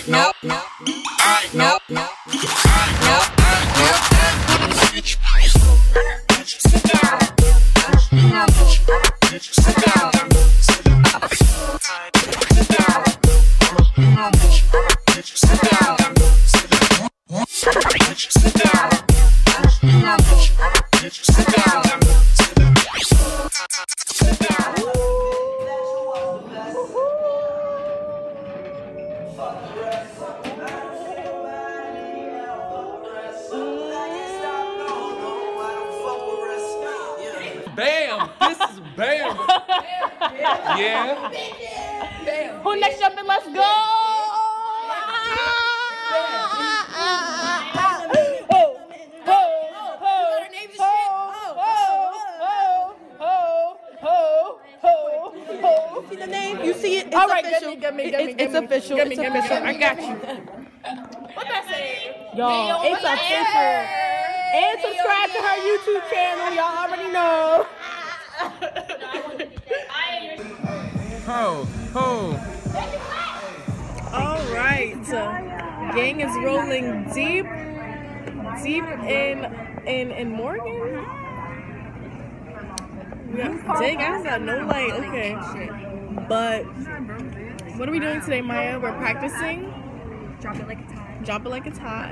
Alright, no, no, alright, no, no, alright, no, alright, no, bitch. Sit down. Sit down. Sit down. Sit down. Sit down. Sit down. Sit Yeah. Who next jumping? Let's go! See the name? You see it? It's All right, official. give me, give me, give me, It's, give me. official. Give me, it's give me, official. I got you. What that say? Y'all, it's official. And subscribe to her YouTube channel. Y'all already know. Ho, ho. All right. Gang is rolling deep, deep in in in Morgan. Yeah. Dang, I got no light. Okay. But what are we doing today, Maya? We're practicing. Drop it like it's hot. Drop it like it's hot.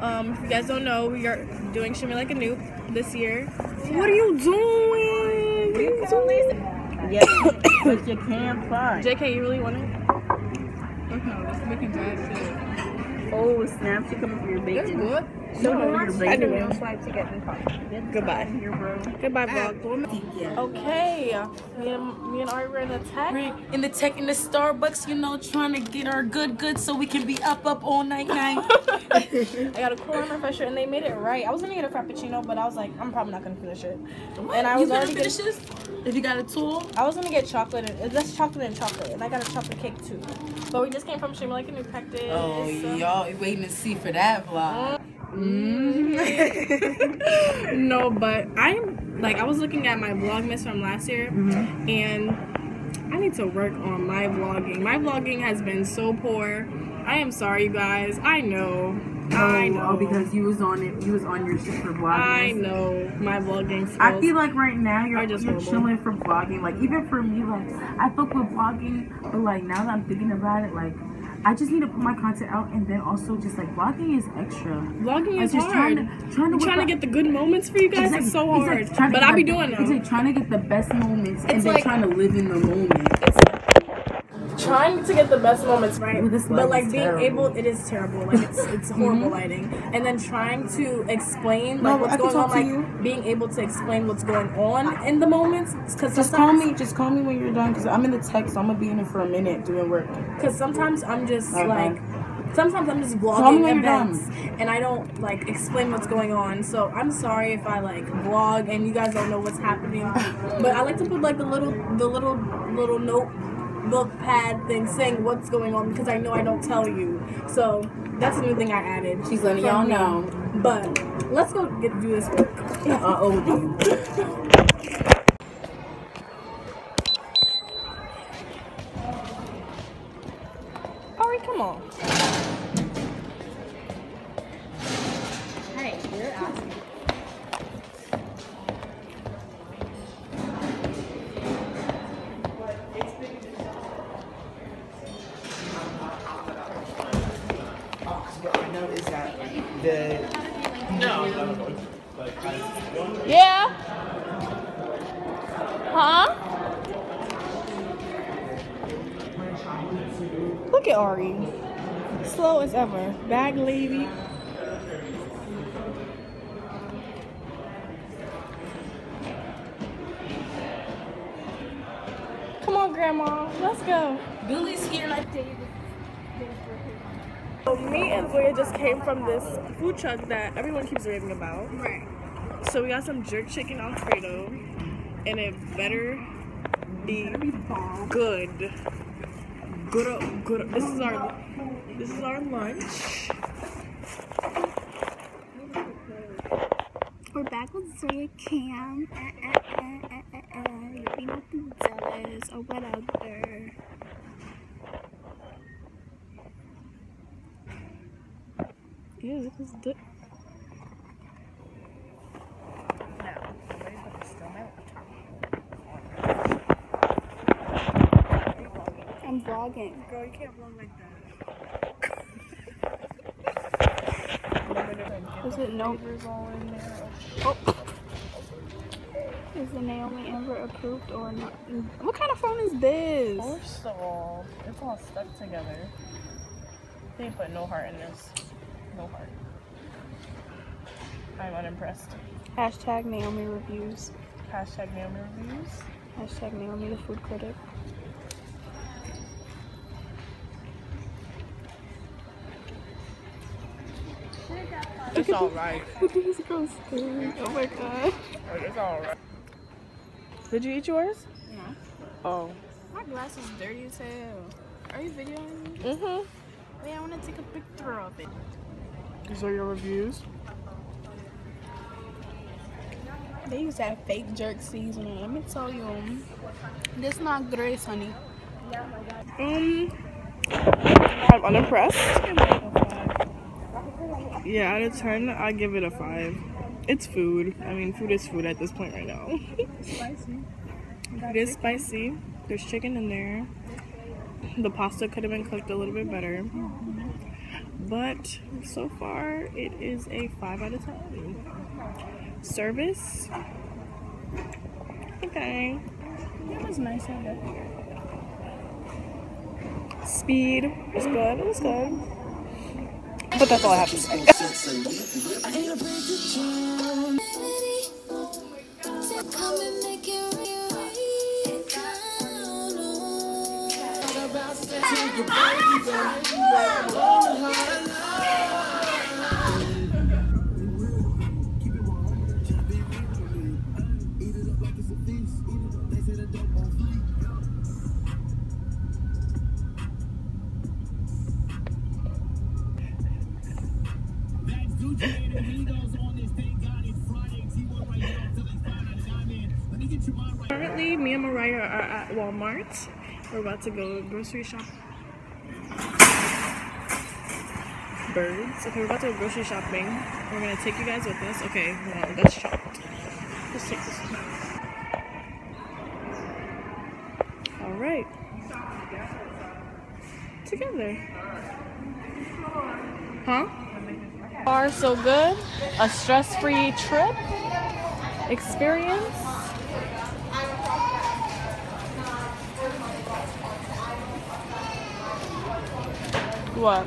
Um, if you guys don't know, we are doing Shimmy Like a Nupe this year. What are you doing? What are you doing? Yes, but you can't fly. JK, you really want it? Oh, snap! She coming for your bacon. good. Show them your bacon. Anyway. Get Goodbye. Here, bro. Goodbye, vlog. Okay, me and, me and Ari were in the tech. in the tech in the Starbucks, you know, trying to get our good good so we can be up up all night night. I got a corn refresher and they made it right. I was gonna get a frappuccino, but I was like, I'm probably not gonna finish it. And I you was gonna already finish getting, this? If you got a tool, I was gonna get chocolate and uh, that's chocolate and chocolate, and I got a chocolate cake too. But we just came from Shimmy Like a Nupe Practice. oh so- y'all waiting to see for that vlog. Mm-hmm. Mm-hmm. no, but I'm like I was looking at my vlogmas from last year, mm-hmm. and I need to work on my vlogging. My vlogging has been so poor. I am sorry, you guys. I know. Oh, I oh, know. Oh, because you was on it. You was on your shit for vlogging. I know my vlogging skills. I feel like right now you're just you're horrible. chilling for vlogging. Like even for me, like I fuck with vlogging, but like now that I'm thinking about it, like I just need to put my content out, and then also just like vlogging is extra. vlogging Like, is just hard. trying to trying to trying to get the good moments for you guys. Exactly. It's so hard, but I'll be the- doing It's them. like trying to get the best moments and It's then like- trying to live in the moment. Trying to get the best moments right this but like being terrible. able it is terrible like it's it's mm-hmm. horrible lighting and then trying to explain like No, what's going on like you. being able to explain what's going on in the moments because Just call me. Just call me when you're done, cause I'm in the text. so I'm gonna be in it for a minute doing work. because sometimes i'm just Alright, like sometimes i'm just vlogging events and i don't like explain what's going on so i'm sorry if i like vlog and you guys don't know what's happening but i like to put like the little the little little note notepad thing saying what's going on because i know i don't tell you. So that's a new thing i added. She's letting y'all know. but let's go get do this work. Uh oh. Ari, come on that the yeah huh Look at Ari. Slow as ever. Bag lady. Come on, Grandma. Let's go. Billy's here like So me and Zoya just came from this food truck that everyone keeps raving about. Right. So we got some jerk chicken Alfredo, and it better be good. Good, good. This is our, this is our lunch. We're back with Zoya Cam. Uh, uh, uh, uh, uh, uh. You're being too jealous or whatever. Ew, this is di- I'm vlogging. Girl, you can't vlog like that. Is it no? Oh. Is the Naomi Amber approved or not? What kind of phone is this? First of all, it's all stuck together. They put no heart in this. No heart. I'm unimpressed. Hashtag Naomi reviews. Hashtag Naomi reviews. Hashtag Naomi the food critic. It's alright. These girls stink. Oh my god. It's alright. Did you eat yours? No. Oh. My glass is dirty as hell. Are you videoing me? Mm-hmm. Wait, I want to take a picture of it. These are your reviews. They use that fake jerk seasoning. Let me tell you, this not great, honey. Um, I'm unimpressed. Yeah, out of 10, I give it a 5. It's food. I mean, food is food at this point right now. Spicy. it is spicy. There's chicken in there. The pasta could have been cooked a little bit better. But so far, it is a 5 out of 10. Service? Okay. It was nice. I guess. Speed was good. It was good. But that's all I have to say. Currently, me and Mariah are at Walmart. We're about to go grocery shop. Birds. Okay, we're about to go grocery shopping. We're gonna take you guys with us. Okay, on, that's chopped. Let's take this one. Alright. Together. Huh? Far so good. A stress-free trip experience. What?